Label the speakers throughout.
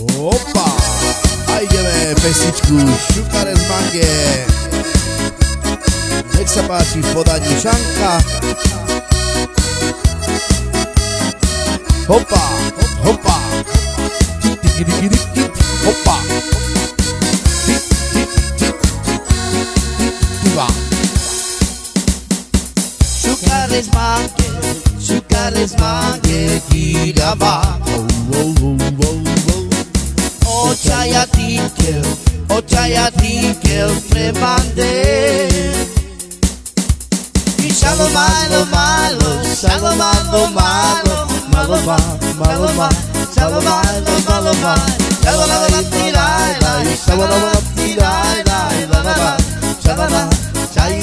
Speaker 1: Opa! A ideme pesničku Šukare z Mange. Nech sa páči v podaní Šanka. Hopa, hopa. Hopa.
Speaker 2: Šukare z Mange, šukare z Mange, gigaba.
Speaker 1: Oh, oh, oh, oh, oh.
Speaker 2: Očaja tikel, očaja tikel, premande. I šalo malo, malo, šalo malo, malo, malo, malo, malo, šalo malo, malo, malo, šalo malo, malo, tirai, lai, šalo malo, malo, tirai, lai, la, la, la, šalo la, šai,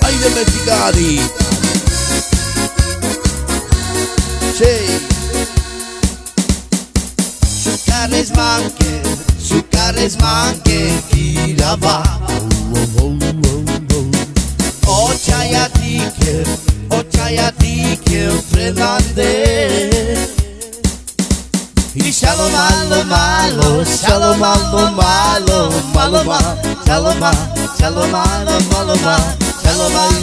Speaker 1: Ai dei mexicani. Sì. Su carnes manche, su
Speaker 2: carnes manche, chi la va? I šalo malo, malo, šalo malo, malo, malo, malo, šalo malo, šalo malo, malo, malo, šalo malo,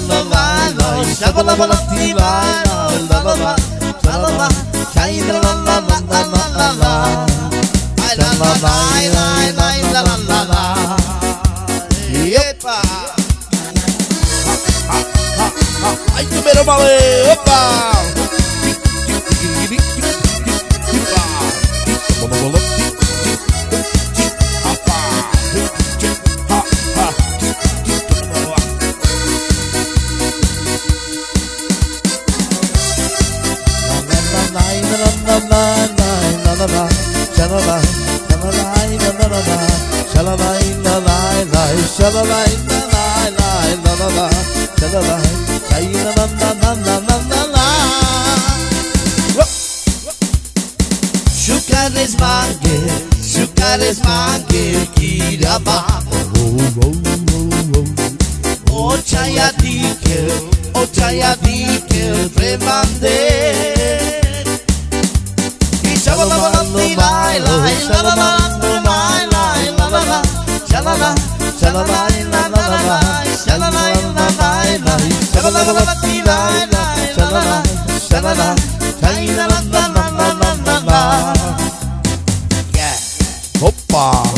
Speaker 2: Sugar is my gift,
Speaker 1: sugar is my gift,
Speaker 2: gira ba. O çaya o çaya dikel.
Speaker 1: Opa!